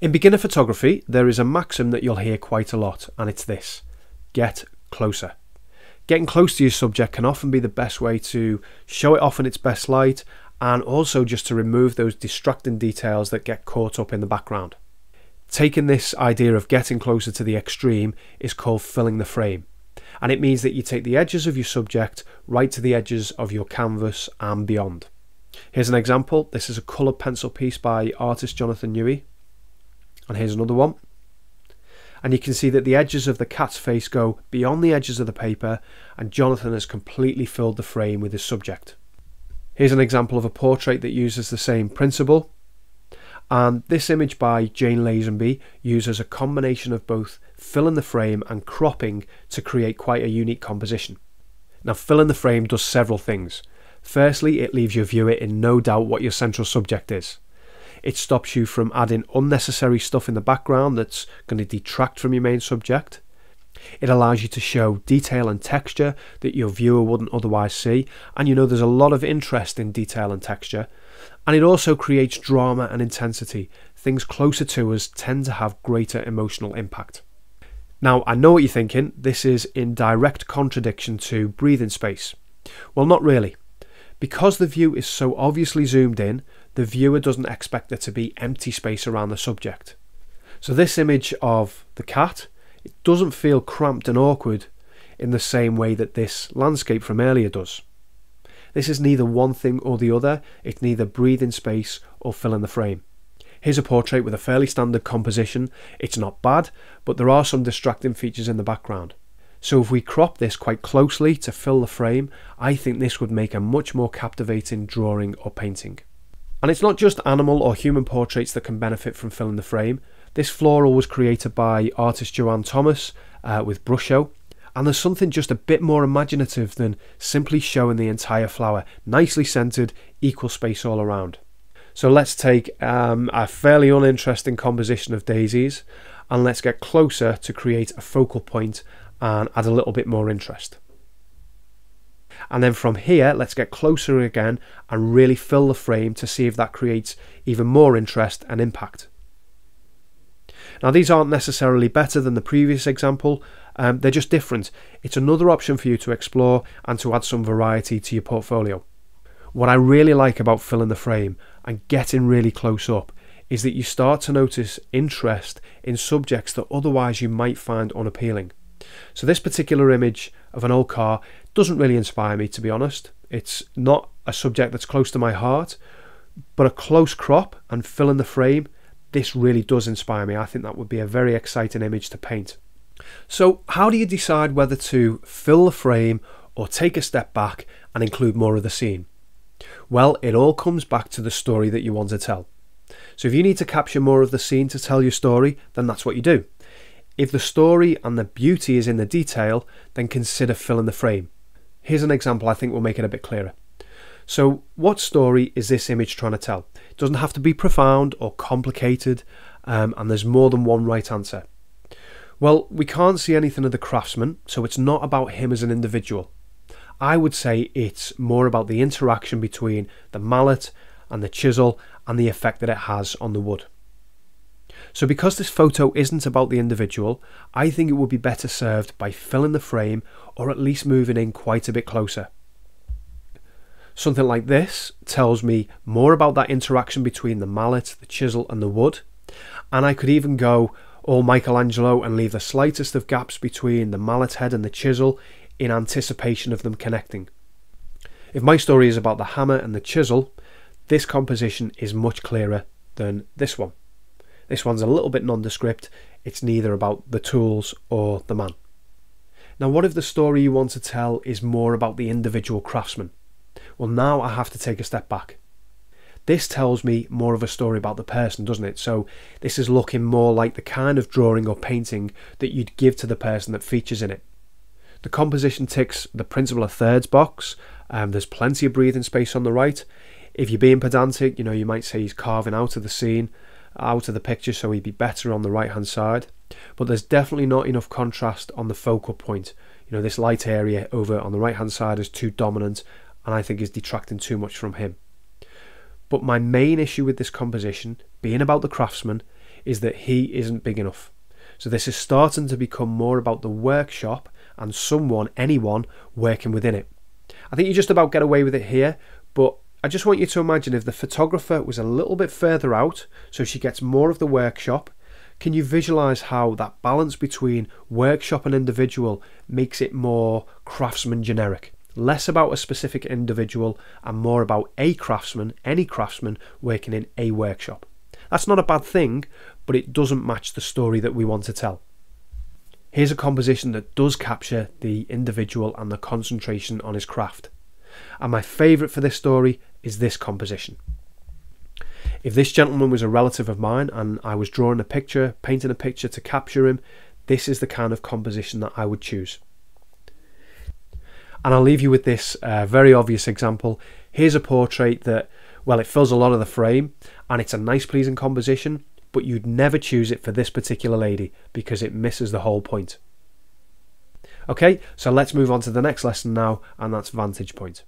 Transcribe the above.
In beginner photography, there is a maxim that you'll hear quite a lot, and it's this get closer. Getting close to your subject can often be the best way to show it off in its best light and also just to remove those distracting details that get caught up in the background. Taking this idea of getting closer to the extreme is called filling the frame, and it means that you take the edges of your subject right to the edges of your canvas and beyond. Here's an example. This is a coloured pencil piece by artist Jonathan Newey. And here's another one. And you can see that the edges of the cat's face go beyond the edges of the paper and Jonathan has completely filled the frame with his subject. Here's an example of a portrait that uses the same principle. And this image by Jane Lazenby uses a combination of both filling the frame and cropping to create quite a unique composition. Now filling the frame does several things. Firstly, it leaves your viewer in no doubt what your central subject is. It stops you from adding unnecessary stuff in the background that's going to detract from your main subject. It allows you to show detail and texture that your viewer wouldn't otherwise see, and you know there's a lot of interest in detail and texture. And it also creates drama and intensity. Things closer to us tend to have greater emotional impact. Now, I know what you're thinking, this is in direct contradiction to breathing space. Well, not really. Because the view is so obviously zoomed in, the viewer doesn't expect there to be empty space around the subject. So this image of the cat, it doesn't feel cramped and awkward in the same way that this landscape from earlier does. This is neither one thing or the other, it's neither breathing space or filling the frame. Here's a portrait with a fairly standard composition. It's not bad, but there are some distracting features in the background. So if we crop this quite closely to fill the frame, I think this would make a much more captivating drawing or painting. And it's not just animal or human portraits that can benefit from filling the frame. This floral was created by artist Joanne Thomas uh, with Brusho, and there's something just a bit more imaginative than simply showing the entire flower, nicely centered, equal space all around. So let's take um, a fairly uninteresting composition of daisies and let's get closer to create a focal point and add a little bit more interest. And then from here, let's get closer again and really fill the frame to see if that creates even more interest and impact. Now these aren't necessarily better than the previous example, um, they're just different. It's another option for you to explore and to add some variety to your portfolio. What I really like about filling the frame and getting really close up is that you start to notice interest in subjects that otherwise you might find unappealing. So this particular image of an old car doesn't really inspire me to be honest. It's not a subject that's close to my heart, but a close crop and fill in the frame, this really does inspire me. I think that would be a very exciting image to paint. So how do you decide whether to fill the frame or take a step back and include more of the scene? Well, it all comes back to the story that you want to tell. So if you need to capture more of the scene to tell your story, then that's what you do. If the story and the beauty is in the detail, then consider filling the frame. Here's an example I think will make it a bit clearer. So, what story is this image trying to tell? It doesn't have to be profound or complicated, um, and there's more than one right answer. Well, we can't see anything of the craftsman, so it's not about him as an individual. I would say it's more about the interaction between the mallet and the chisel and the effect that it has on the wood. So because this photo isn't about the individual, I think it would be better served by filling the frame or at least moving in quite a bit closer. Something like this tells me more about that interaction between the mallet, the chisel and the wood. And I could even go all Michelangelo and leave the slightest of gaps between the mallet head and the chisel in anticipation of them connecting. If my story is about the hammer and the chisel, this composition is much clearer than this one. This one's a little bit nondescript. It's neither about the tools or the man. Now, what if the story you want to tell is more about the individual craftsman? Well, now I have to take a step back. This tells me more of a story about the person, doesn't it? So this is looking more like the kind of drawing or painting that you'd give to the person that features in it. The composition ticks the principle of thirds box. Um, there's plenty of breathing space on the right. If you're being pedantic, you know, you might say he's carving out of the scene out of the picture so he'd be better on the right hand side but there's definitely not enough contrast on the focal point you know this light area over on the right hand side is too dominant and I think is detracting too much from him but my main issue with this composition being about the craftsman is that he isn't big enough. So this is starting to become more about the workshop and someone, anyone, working within it. I think you just about get away with it here, but I just want you to imagine if the photographer was a little bit further out, so she gets more of the workshop. Can you visualize how that balance between workshop and individual makes it more craftsman generic? Less about a specific individual and more about a craftsman, any craftsman working in a workshop. That's not a bad thing, but it doesn't match the story that we want to tell. Here's a composition that does capture the individual and the concentration on his craft. And my favourite for this story is this composition. If this gentleman was a relative of mine and I was drawing a picture, painting a picture to capture him, this is the kind of composition that I would choose. And I'll leave you with this uh, very obvious example. Here's a portrait that, well, it fills a lot of the frame and it's a nice, pleasing composition, but you'd never choose it for this particular lady because it misses the whole point. Okay, so let's move on to the next lesson now, and that's vantage point.